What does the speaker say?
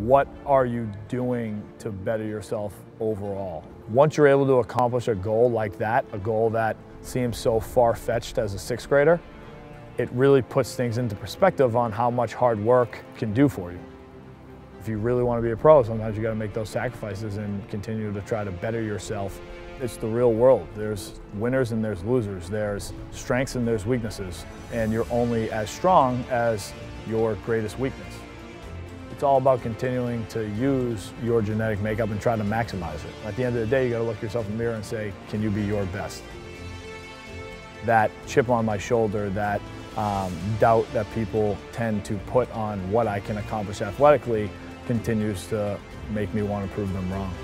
what are you doing to better yourself overall? Once you're able to accomplish a goal like that, a goal that seems so far-fetched as a sixth grader, it really puts things into perspective on how much hard work can do for you. If you really want to be a pro, sometimes you got to make those sacrifices and continue to try to better yourself. It's the real world. There's winners and there's losers. There's strengths and there's weaknesses. And you're only as strong as your greatest weakness. It's all about continuing to use your genetic makeup and try to maximize it. At the end of the day, you got to look yourself in the mirror and say, can you be your best? That chip on my shoulder, that um, doubt that people tend to put on what I can accomplish athletically continues to make me want to prove them wrong.